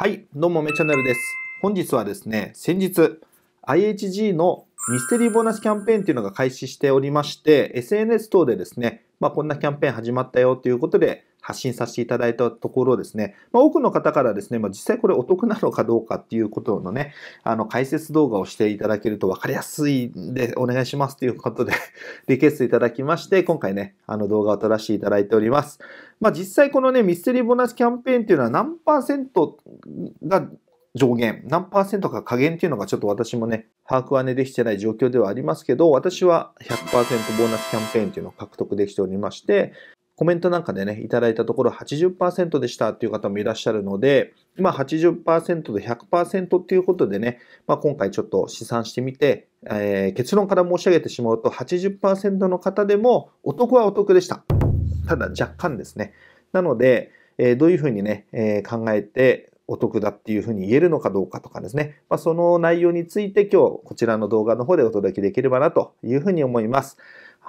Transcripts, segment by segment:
はい、どうも、めチャンネルです。本日はですね、先日、IHG のミステリーボーナスキャンペーンっていうのが開始しておりまして、SNS 等でですね、まあ、こんなキャンペーン始まったよということで発信させていただいたところですね、まあ、多くの方からですね、まあ、実際これお得なのかどうかっていうことのね、あの解説動画をしていただけると分かりやすいんでお願いしますということで リクエストいただきまして、今回ね、あの動画を撮らせていただいております。まあ、実際このね、ミステリーボーナスキャンペーンっていうのは何パーセントが上限、何パーセントか下限っていうのがちょっと私もね、把握はね、できてない状況ではありますけど、私は100%ボーナスキャンペーンっていうのを獲得できておりまして、コメントなんかでね、いただいたところ80%でしたっていう方もいらっしゃるので、まあ80%と100%っていうことでね、まあ今回ちょっと試算してみて、えー結論から申し上げてしまうと80%の方でもお得はお得でした。ただ若干ですね。なので、えーどういうふうにね、えー考えてお得だっていうふうに言えるのかどうかとかですね。まあ、その内容について今日こちらの動画の方でお届けできればなというふうに思います。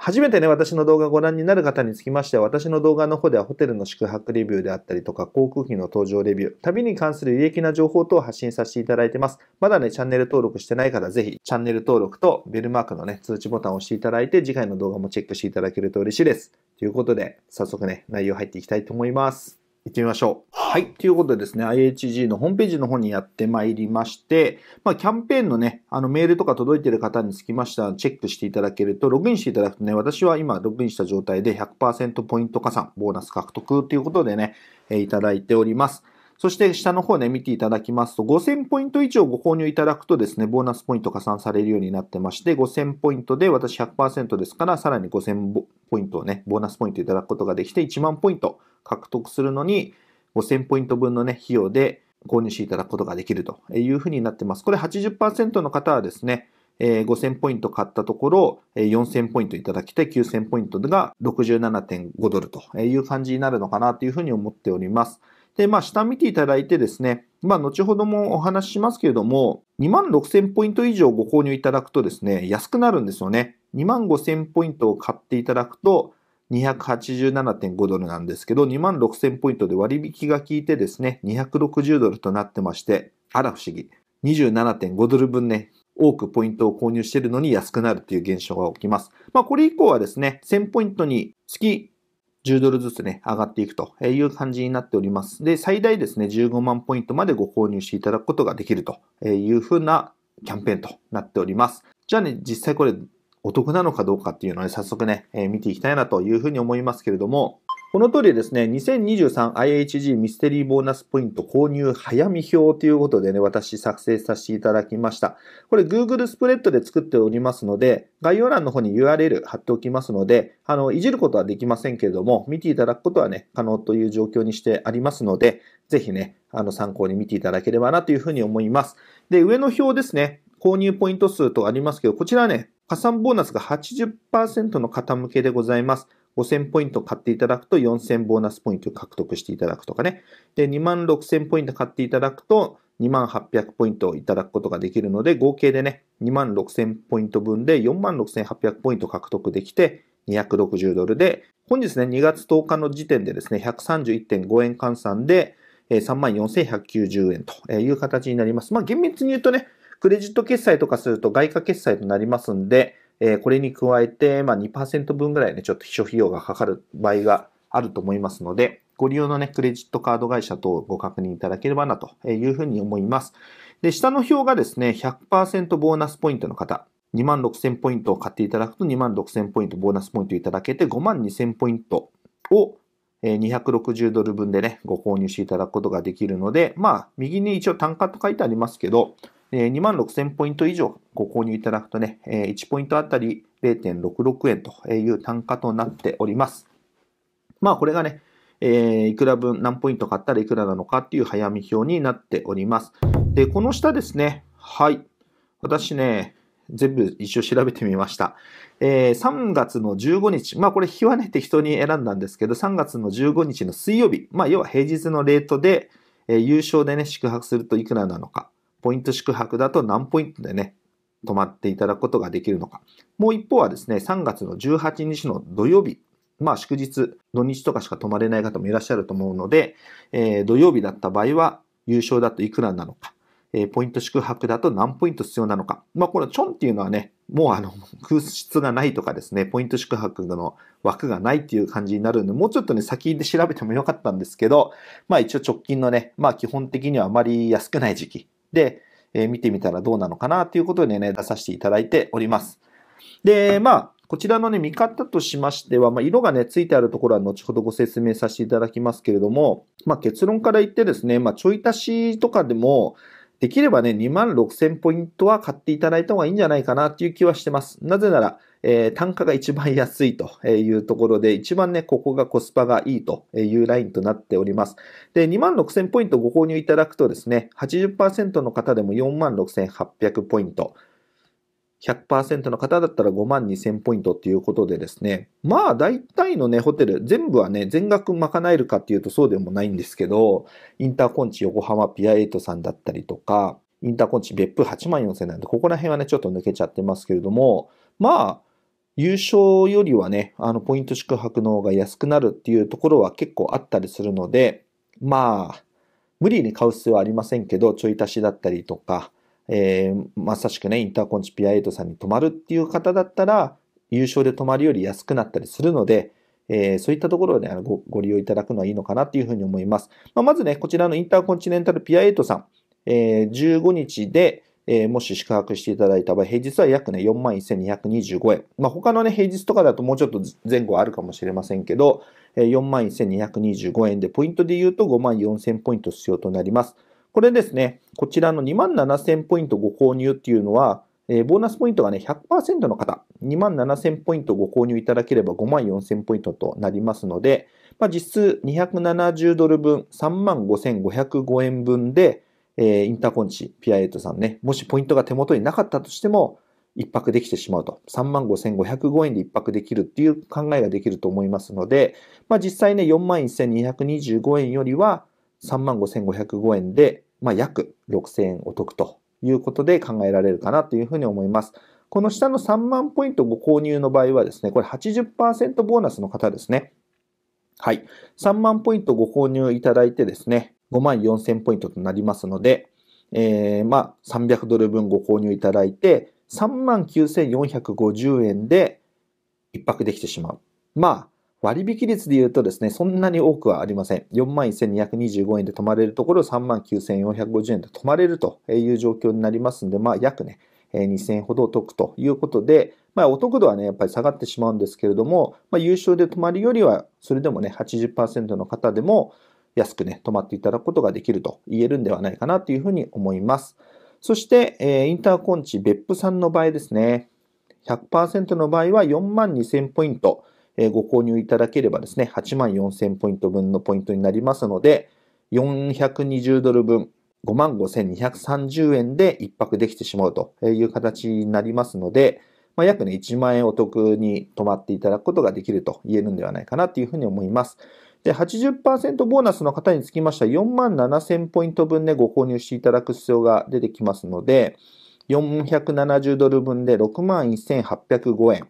初めてね、私の動画をご覧になる方につきましては、私の動画の方ではホテルの宿泊レビューであったりとか、航空機の搭乗レビュー、旅に関する有益な情報等を発信させていただいてます。まだね、チャンネル登録してない方、ぜひチャンネル登録とベルマークのね、通知ボタンを押していただいて、次回の動画もチェックしていただけると嬉しいです。ということで、早速ね、内容入っていきたいと思います。行ってみましょう。はい。ということでですね、IHG のホームページの方にやってまいりまして、まあ、キャンペーンのね、あのメールとか届いている方につきましては、チェックしていただけると、ログインしていただくとね、私は今、ログインした状態で100%ポイント加算、ボーナス獲得ということでね、えーいただいております。そして下の方ね、見ていただきますと、5000ポイント以上ご購入いただくとですね、ボーナスポイント加算されるようになってまして、5000ポイントで私100%ですから、さらに5000ポイントをね、ボーナスポイントいただくことができて、1万ポイント獲得するのに、5000ポイント分のね、費用で購入していただくことができるというふうになってます。これ80%の方はですね、えー5000ポイント買ったところ、えー4000ポイントいただきて、9000ポイントが67.5ドルという感じになるのかなというふうに思っております。で、まあ、下見ていただいてですね、まあ、後ほどもお話ししますけれども、2万6000ポイント以上ご購入いただくとですね、安くなるんですよね。2万5000ポイントを買っていただくと、287.5ドルなんですけど、2万6000ポイントで割引が効いてですね、260ドルとなってまして、あら不思議。27.5ドル分ね、多くポイントを購入しているのに安くなるという現象が起きます。まあ、これ以降はですね、1000ポイントに月10ドルずつね、上がっていくという感じになっております。で、最大ですね、15万ポイントまでご購入していただくことができるというふうなキャンペーンとなっております。じゃあね、実際これお得なのかどうかっていうのをね、早速ね、えー見ていきたいなというふうに思いますけれども、この通りですね、2023IHG ミステリーボーナスポイント購入早見表ということでね、私作成させていただきました。これ Google スプレッドで作っておりますので、概要欄の方に URL 貼っておきますので、あの、いじることはできませんけれども、見ていただくことはね、可能という状況にしてありますので、ぜひね、あの、参考に見ていただければなというふうに思います。で、上の表ですね、購入ポイント数とありますけど、こちらね、加算ボーナスが80%の方向けでございます。5000ポイント買っていただくと4000ボーナスポイントを獲得していただくとかね。で、2万6000ポイント買っていただくと2万800ポイントをいただくことができるので、合計でね、2万6000ポイント分で4万6800ポイント獲得できて260ドルで、本日ね、2月10日の時点でですね、131.5円換算で3万4190円という形になります。まあ厳密に言うとね、クレジット決済とかすると外貨決済となりますんで、えこれに加えて、まあ、2%分ぐらいね、ちょっと秘書費用がかかる場合があると思いますので、ご利用のね、クレジットカード会社等をご確認いただければなというふうに思います。で、下の表がですね、100%ボーナスポイントの方、2万6000ポイントを買っていただくと2万6000ポイントボーナスポイントいただけて5万2000ポイントを260ドル分でね、ご購入していただくことができるので、まあ、右に一応単価と書いてありますけど、2万6000ポイント以上ご購入いただくとね、1ポイントあたり0.66円という単価となっております。まあ、これがね、えいくら分何ポイント買ったらいくらなのかっていう早見表になっております。で、この下ですね、はい。私ね、全部一応調べてみました。えー3月の15日、まあこれ日はね適当に選んだんですけど、3月の15日の水曜日、まあ要は平日のレートで、えー優勝でね、宿泊するといくらなのか、ポイント宿泊だと何ポイントでね、泊まっていただくことができるのか。もう一方はですね、3月の18日の土曜日、まあ祝日、土日とかしか泊まれない方もいらっしゃると思うので、えー土曜日だった場合は、優勝だといくらなのか、えポイント宿泊だと何ポイント必要なのか。まあ、このチョンっていうのはね、もうあの、空室がないとかですね、ポイント宿泊の枠がないっていう感じになるんで、もうちょっとね、先で調べてもよかったんですけど、まあ一応直近のね、まあ基本的にはあまり安くない時期で、えー、見てみたらどうなのかなっていうことでね、出させていただいております。で、まあ、こちらのね、見方としましては、まあ、色がね、ついてあるところは後ほどご説明させていただきますけれども、まあ、結論から言ってですね、まあ、ちょい足しとかでも、できればね、2万6000ポイントは買っていただいた方がいいんじゃないかなっていう気はしてます。なぜなら、えー、単価が一番安いというところで、一番ね、ここがコスパがいいというラインとなっております。で、2万6000ポイントご購入いただくとですね、80%の方でも4万6800ポイント。100%の方だったら5万2000ポイントっていうことでですね、まあ大体のね、ホテル、全部はね、全額賄えるかっていうとそうでもないんですけど、インターコンチ横浜ピアエイトさんだったりとか、インターコンチ別府8万4000なんで、ここら辺はね、ちょっと抜けちゃってますけれども、まあ、優勝よりはね、あの、ポイント宿泊の方が安くなるっていうところは結構あったりするので、まあ、無理に買う必要はありませんけど、ちょい足しだったりとか、えー、まさしくね、インターコンチピア8さんに泊まるっていう方だったら、優勝で泊まるより安くなったりするので、えー、そういったところでごご利用いただくのはいいのかなというふうに思います。まあ、まずね、こちらのインターコンチネンタルピア8さん、えー、15日で、えー、もし宿泊していただいた場合、平日は約ね、41,225円。まあ、他のね、平日とかだともうちょっと前後あるかもしれませんけど、えー、41,225円で、ポイントで言うと54,000ポイント必要となります。これですね、こちらの2万7000ポイントご購入っていうのは、えー、ボーナスポイントがね、100%の方、2万7000ポイントご購入いただければ5万4000ポイントとなりますので、まあ、実質270ドル分、3万5505円分で、え、インターコンチ、ピアエイトさんね、もしポイントが手元になかったとしても、一泊できてしまうと。3万5505円で一泊できるっていう考えができると思いますので、まあ、実際ね、4万1225円よりは、35,505円で、まあ、約6000円お得ということで考えられるかなというふうに思います。この下の3万ポイントご購入の場合はですね、これ80%ボーナスの方ですね。はい。3万ポイントご購入いただいてですね、5万4000ポイントとなりますので、えー、まあ、300ドル分ご購入いただいて、3万9450円で一泊できてしまう。まあ、割引率で言うとですね、そんなに多くはありません。4万1225円で泊まれるところ3万9450円で泊まれるという状況になりますので、まあ約ね、2000円ほどお得ということで、まあお得度はね、やっぱり下がってしまうんですけれども、まあ優勝で泊まるよりは、それでもね、80%の方でも安くね、泊まっていただくことができると言えるんではないかなというふうに思います。そして、えインターコンチ別府さんの場合ですね、100%の場合は4万2000ポイント。ご購入いただければですね、8万4000ポイント分のポイントになりますので、420ドル分、5万5230円で一泊できてしまうという形になりますので、まあ、約ね、1万円お得に泊まっていただくことができると言えるんではないかなというふうに思います。で、80%ボーナスの方につきましては4万7000ポイント分でご購入していただく必要が出てきますので、470ドル分で6万1805円。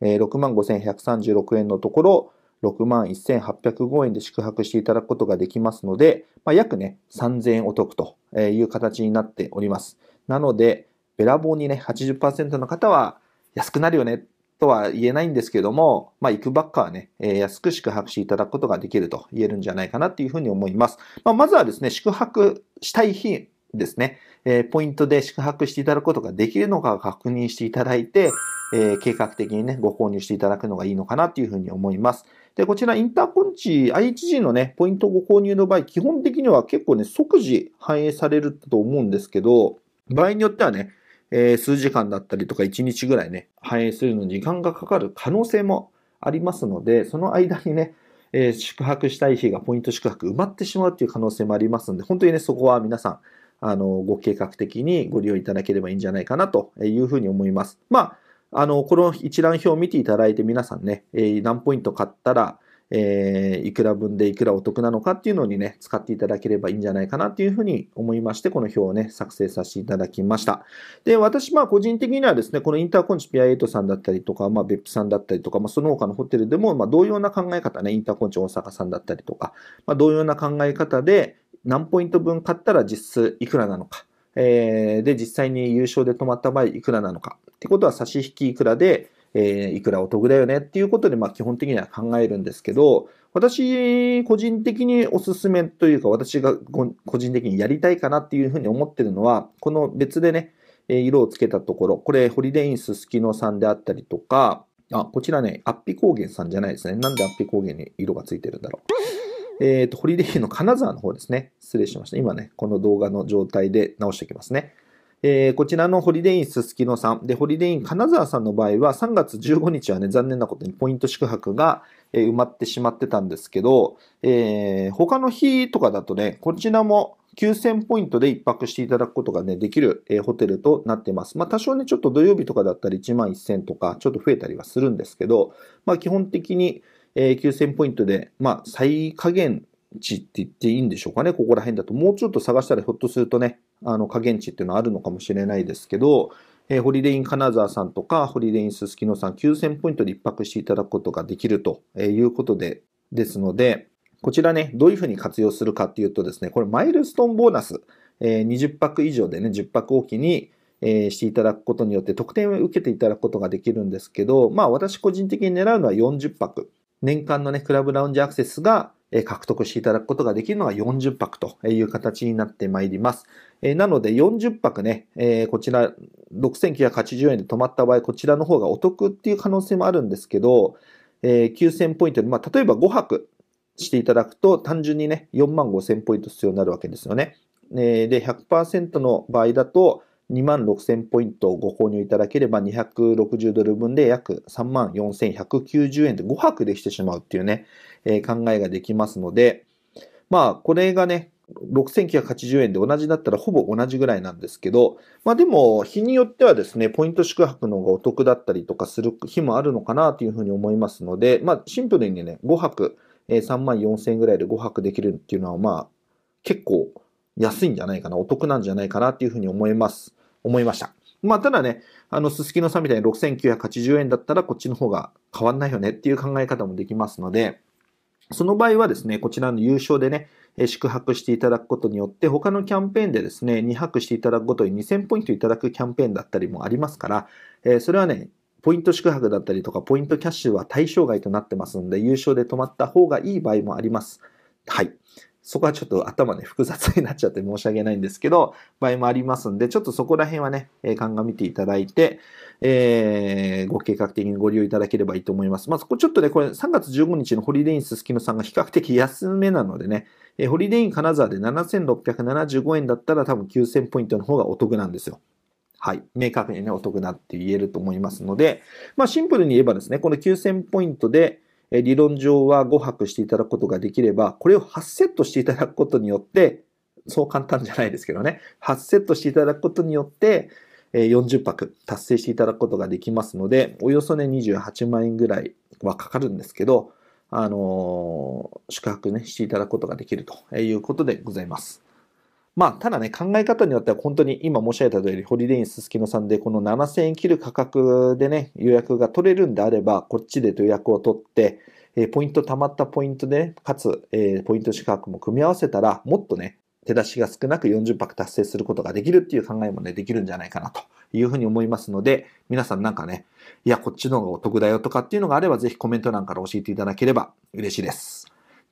え6万5136円のところ、6万1805円で宿泊していただくことができますので、まあ、約ね、3000円お得という形になっております。なので、べらぼうにね、80%の方は安くなるよねとは言えないんですけども、まあ、行くばっかはね、え安く宿泊していただくことができると言えるんじゃないかなというふうに思います。まあ、まずはですね、宿泊したい日ですね、えポイントで宿泊していただくことができるのか確認していただいて、え計画的にね、ご購入していただくのがいいのかなというふうに思います。で、こちらインターコンチ IHG のね、ポイントご購入の場合、基本的には結構ね、即時反映されると思うんですけど、場合によってはね、えー、数時間だったりとか1日ぐらいね、反映するのに時間がかかる可能性もありますので、その間にね、えー、宿泊したい日がポイント宿泊埋まってしまうっていう可能性もありますので、本当にね、そこは皆さん、あの、ご計画的にご利用いただければいいんじゃないかなというふうに思います。まあ、あの、この一覧表を見ていただいて皆さんね、えー、何ポイント買ったら、えー、いくら分でいくらお得なのかっていうのにね、使っていただければいいんじゃないかなっていうふうに思いまして、この表をね、作成させていただきました。で、私、まあ、個人的にはですね、このインターコンチピア8さんだったりとか、まあ、別府さんだったりとか、まあ、その他のホテルでも、まあ、同様な考え方ね、インターコンチ大阪さんだったりとか、まあ、同様な考え方で、何ポイント分買ったら実質いくらなのか。えー、で、実際に優勝で止まった場合いくらなのか。ってことは差し引きいくらで、えー、いくらお得だよねっていうことで、まあ基本的には考えるんですけど、私、個人的におすすめというか、私が個人的にやりたいかなっていうふうに思ってるのは、この別でね、色をつけたところ、これ、ホリデインススキノさんであったりとか、あ、こちらね、アッピ高原さんじゃないですね。なんでアッピ高原に色がついてるんだろう。えっ、ー、と、ホリデインの金沢の方ですね。失礼しました。今ね、この動画の状態で直しておきますね。えー、こちらのホリデインススキノさん。で、ホリデイン金沢さんの場合は3月15日はね、残念なことにポイント宿泊がえ埋まってしまってたんですけど、えー、他の日とかだとね、こちらも9000ポイントで1泊していただくことがね、できる、え、ホテルとなってます。まあ多少ね、ちょっと土曜日とかだったら1万1000とか、ちょっと増えたりはするんですけど、まあ基本的に、え、9000ポイントで、まあ最下限値って言っていいんでしょうかね、ここら辺だと。もうちょっと探したらひょっとするとね、あの、加減値っていうのはあるのかもしれないですけど、えー、ホリデイン金沢さんとか、ホリデインススキノさん9000ポイントで1泊していただくことができるということで、ですので、こちらね、どういうふうに活用するかっていうとですね、これマイルストーンボーナス、えー、20泊以上でね、10泊おきに、えー、していただくことによって特典を受けていただくことができるんですけど、まあ私個人的に狙うのは40泊。年間のね、クラブラウンジアクセスが獲得していただくことができるのが40泊という形になってまいります。なので40泊ね、こちら6980円で泊まった場合、こちらの方がお得っていう可能性もあるんですけど、9000ポイントで、まあ、例えば5泊していただくと単純にね、4万5000ポイント必要になるわけですよね。で、100%の場合だと、2万6000ポイントをご購入いただければ260ドル分で約3万4190円で5泊できてしまうっていうね、えー、考えができますので、まあこれがね、6980円で同じだったらほぼ同じぐらいなんですけど、まあでも日によってはですね、ポイント宿泊の方がお得だったりとかする日もあるのかなというふうに思いますので、まあシンプルにね、5泊、えー、3万4000円ぐらいで5泊できるっていうのはまあ結構安いんじゃないかな、お得なんじゃないかなっていうふうに思います。思いました。まあ、ただね、あの、すすきのさんみたいに6980円だったらこっちの方が変わんないよねっていう考え方もできますので、その場合はですね、こちらの優勝でね、宿泊していただくことによって、他のキャンペーンでですね、2泊していただくことに2000ポイントいただくキャンペーンだったりもありますから、えそれはね、ポイント宿泊だったりとか、ポイントキャッシュは対象外となってますので、優勝で泊まった方がいい場合もあります。はい。そこはちょっと頭ね、複雑になっちゃって申し訳ないんですけど、場合もありますんで、ちょっとそこら辺はね、えー、鑑みていただいて、えー、ご計画的にご利用いただければいいと思います。まあ、そこちょっとね、これ3月15日のホリデインススキノさんが比較的安めなのでね、えー、ホリデイン金沢で7675円だったら多分9000ポイントの方がお得なんですよ。はい。明確にね、お得なって言えると思いますので、まあ、シンプルに言えばですね、この9000ポイントで、理論上は5泊していただくことができれば、これを8セットしていただくことによって、そう簡単じゃないですけどね、8セットしていただくことによって、40泊達成していただくことができますので、およそね、28万円ぐらいはかかるんですけど、あのー、宿泊ね、していただくことができるということでございます。まあ、ただね、考え方によっては本当に今申し上げた通り、ホリデインススキノさんでこの7000円切る価格でね、予約が取れるんであれば、こっちで予約を取って、えポイント貯まったポイントで、ね、かつ、えポイント資格も組み合わせたら、もっとね、手出しが少なく40泊達成することができるっていう考えもね、できるんじゃないかなというふうに思いますので、皆さんなんかね、いや、こっちの方がお得だよとかっていうのがあれば、ぜひコメント欄から教えていただければ嬉しいです。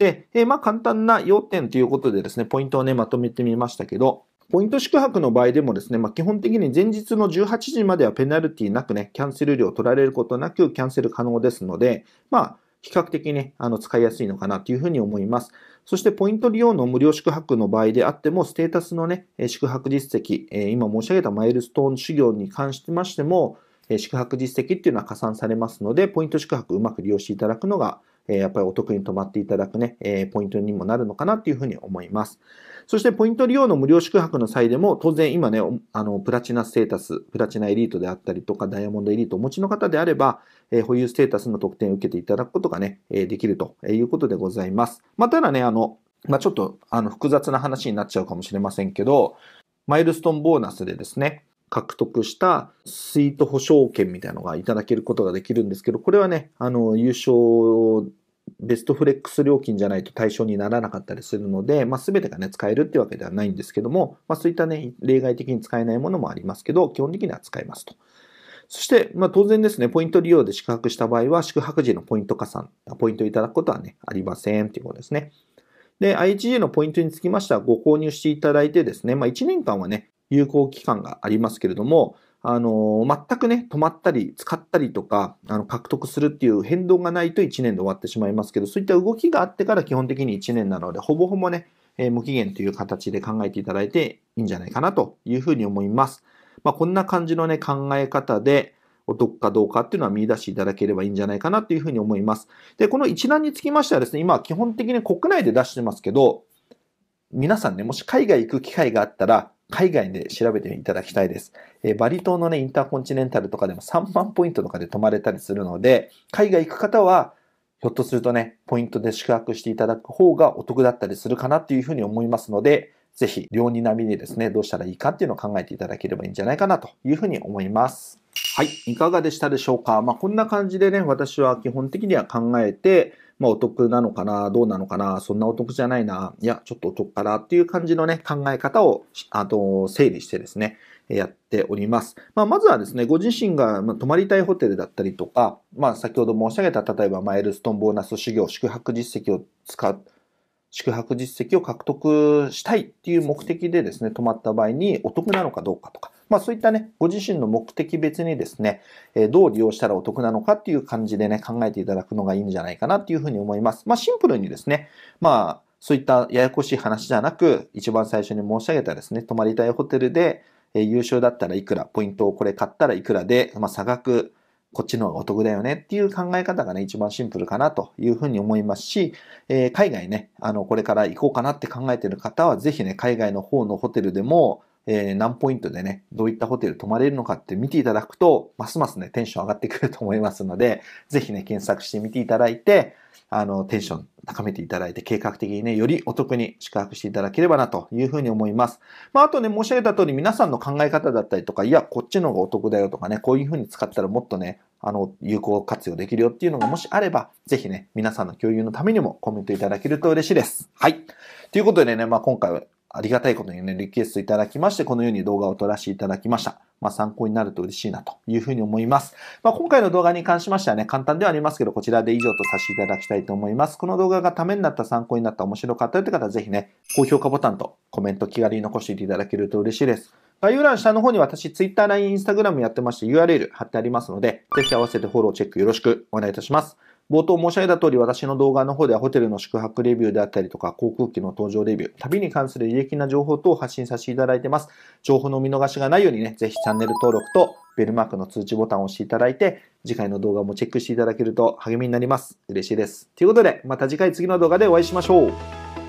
で、え、まあ簡単な要点ということでですね、ポイントをね、まとめてみましたけど、ポイント宿泊の場合でもですね、まあ、基本的に前日の18時まではペナルティなくね、キャンセル料取られることなくキャンセル可能ですので、まあ、比較的ね、あの、使いやすいのかなというふうに思います。そして、ポイント利用の無料宿泊の場合であっても、ステータスのね、宿泊実績、今申し上げたマイルストーン修行に関しましても、宿泊実績っていうのは加算されますので、ポイント宿泊をうまく利用していただくのがえやっぱりお得に泊まっていただくね、えポイントにもなるのかなっていうふうに思います。そしてポイント利用の無料宿泊の際でも、当然今ね、あの、プラチナステータス、プラチナエリートであったりとか、ダイヤモンドエリートをお持ちの方であれば、え保有ステータスの特典を受けていただくことがね、えできるということでございます。まあ、ただね、あの、まあ、ちょっと、あの、複雑な話になっちゃうかもしれませんけど、マイルストンボーナスでですね、獲得したスイート保証券みたいなのがいただけることができるんですけど、これはね、あの、優勝ベストフレックス料金じゃないと対象にならなかったりするので、まあ、全てがね、使えるってわけではないんですけども、まあ、そういったね、例外的に使えないものもありますけど、基本的には使えますと。そして、まあ、当然ですね、ポイント利用で宿泊した場合は、宿泊時のポイント加算、ポイントいただくことはね、ありませんということですね。で、IHG のポイントにつきましては、ご購入していただいてですね、まあ、1年間はね、有効期間がありますけれども、あの、全くね、止まったり、使ったりとか、あの、獲得するっていう変動がないと1年で終わってしまいますけど、そういった動きがあってから基本的に1年なので、ほぼほぼね、えー、無期限という形で考えていただいていいんじゃないかなというふうに思います。まあ、こんな感じのね、考え方で、お得かどうかっていうのは見出していただければいいんじゃないかなというふうに思います。で、この一覧につきましてはですね、今は基本的に国内で出してますけど、皆さんね、もし海外行く機会があったら、海外で調べていただきたいです。え、バリ島のね、インターコンチネンタルとかでも3万ポイントとかで泊まれたりするので、海外行く方は、ひょっとするとね、ポイントで宿泊していただく方がお得だったりするかなっていうふうに思いますので、ぜひ、両に並みにですね、どうしたらいいかっていうのを考えていただければいいんじゃないかなというふうに思います。はい。いかがでしたでしょうか？まあ、こんな感じでね、私は基本的には考えて、まあ、お得なのかなどうなのかなそんなお得じゃないないや、ちょっとお得かなっていう感じのね、考え方を、あと、整理してですね、やっております。まあ、まずはですね、ご自身が泊まりたいホテルだったりとか、まあ、先ほど申し上げた、例えば、マイルストンボーナス修行、宿泊実績を使う、宿泊実績を獲得したいっていう目的でですね、泊まった場合にお得なのかどうかとか、まあそういったね、ご自身の目的別にですね、えどう利用したらお得なのかっていう感じでね、考えていただくのがいいんじゃないかなっていうふうに思います。まあシンプルにですね、まあそういったややこしい話じゃなく、一番最初に申し上げたですね、泊まりたいホテルで、え優勝だったらいくら、ポイントをこれ買ったらいくらで、まあ差額、こっちの方がお得だよねっていう考え方がね、一番シンプルかなというふうに思いますし、えー、海外ね、あの、これから行こうかなって考えている方は、ぜひね、海外の方のホテルでも、えー、何ポイントでね、どういったホテル泊まれるのかって見ていただくと、ますますね、テンション上がってくると思いますので、ぜひね、検索してみていただいて、あの、テンション高めていただいて、計画的にね、よりお得に宿泊していただければなというふうに思います。まあ、あとね、申し上げた通り、皆さんの考え方だったりとか、いや、こっちの方がお得だよとかね、こういうふうに使ったらもっとね、あの、有効活用できるよっていうのがもしあれば、ぜひね、皆さんの共有のためにもコメントいただけると嬉しいです。はい。ということでね、まあ、今回はありがたいことにね、リクエストいただきまして、このように動画を撮らせていただきました。まあ、参考になると嬉しいなというふうに思います。まあ、今回の動画に関しましてはね、簡単ではありますけど、こちらで以上とさせていただきたいと思います。この動画がためになった、参考になった、面白かったという方は、ぜひね、高評価ボタンとコメント気軽に残していただけると嬉しいです。概要欄下の方に私、Twitter、LINE、Instagram やってまして URL 貼ってありますので、ぜひ合わせてフォローチェックよろしくお願いいたします。冒頭申し上げた通り、私の動画の方ではホテルの宿泊レビューであったりとか、航空機の搭乗レビュー、旅に関する有益な情報等を発信させていただいてます。情報の見逃しがないようにね、ぜひチャンネル登録とベルマークの通知ボタンを押していただいて、次回の動画もチェックしていただけると励みになります。嬉しいです。ということで、また次回次の動画でお会いしましょう。